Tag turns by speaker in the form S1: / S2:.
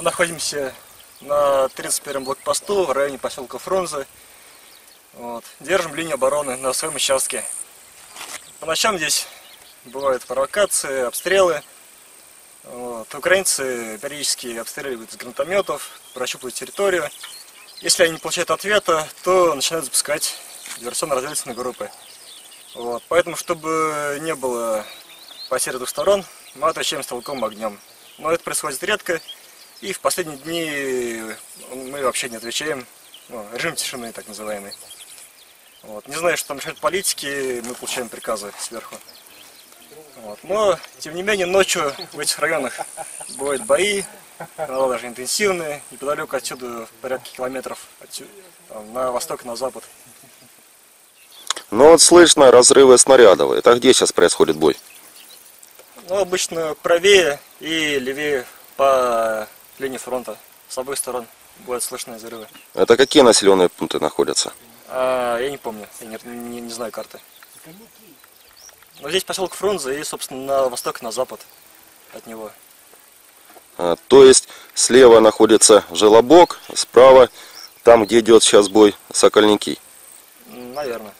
S1: находимся на 31-м блокпосту в районе поселка Фрунзе. Вот. Держим линию обороны на своем участке. По ночам здесь бывают провокации, обстрелы. Вот. Украинцы периодически обстреливают из гранатометов, прощупывают территорию. Если они не получают ответа, то начинают запускать диверсионно-разведывательные группы. Вот. Поэтому, чтобы не было потерь двух сторон, мы отвечаем стрелковым огнем. Но это происходит редко, и в последние дни мы вообще не отвечаем. Ну, режим тишины, так называемый. Вот. Не знаю, что там решают политики, мы получаем приказы сверху. Вот. Но, тем не менее, ночью в этих районах бывают бои, иногда даже интенсивные, неподалеку отсюда, в порядке километров отсюда, там, на восток, на запад.
S2: Ну вот слышно разрывы снарядов. Это где сейчас происходит бой?
S1: Ну, обычно правее и левее по линии фронта. С обоих сторон будут слышны взрывы.
S2: Это какие населенные пункты находятся?
S1: А, я не помню, я не, не- не знаю карты. Но здесь поселок Фрунзе и, собственно, на восток, на запад от него.
S2: А, То есть слева находится Желобок, справа, там где идет сейчас бой, Сокольники.
S1: Наверное.